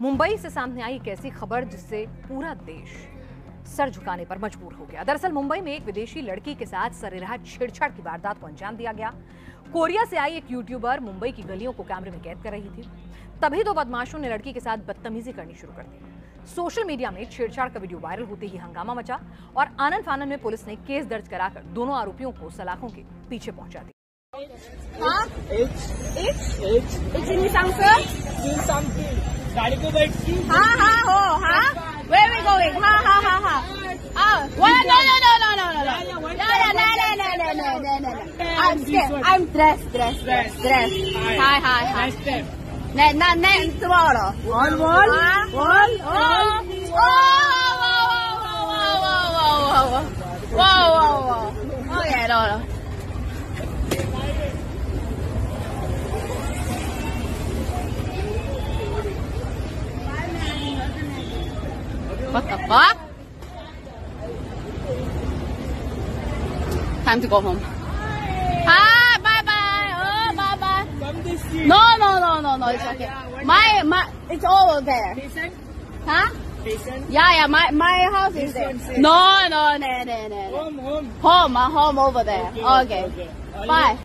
मुंबई से सामने आई एक ऐसी खबर जिससे पूरा देश सर झुकाने पर मजबूर हो गया। दरअसल मुंबई में एक विदेशी लड़की के साथ सरेराह छेड़छाड़ की वारदात को अंजाम दिया गया। कोरिया से आई एक यूट्यूबर मुंबई की गलियों को कैमरे में कैद कर रही थी। तभी दो बदमाशों ने लड़की के साथ बदतमीजी करनी शुरू कर दी। सोशल मीडिया में छेड़छाड़ का वीडियो वायरल होते ही हंगामा मचा और आनंद फानन में पुलिस ने केस दर्ज कराकर दोनों आरोपियों को सलाखों के पीछे पहुँचा दिया। हाँ? एच एच एच इन सांसर समथिंग गाड़ी को बैठ की हाँ हाँ हो हाँ where we going हाँ हाँ हाँ हाँ oh what no no no no no no no no no no no no no no no no I'm scared I'm dressed dressed dressed dressed hi hi hi next time ne na ne tomorrow one one one oh oh Whoa whoa whoa whoa whoa whoa whoa whoa whoa. wow oh yeah no no What the fuck? Time to go home. Hi, bye bye. Oh, bye bye. come this way No, no, no, no, no. It's okay. My, my, it's all there. Huh? Yeah, yeah. My, my house is there. No, no, no, no, no, home home Home, my home over there. Okay. okay. Bye.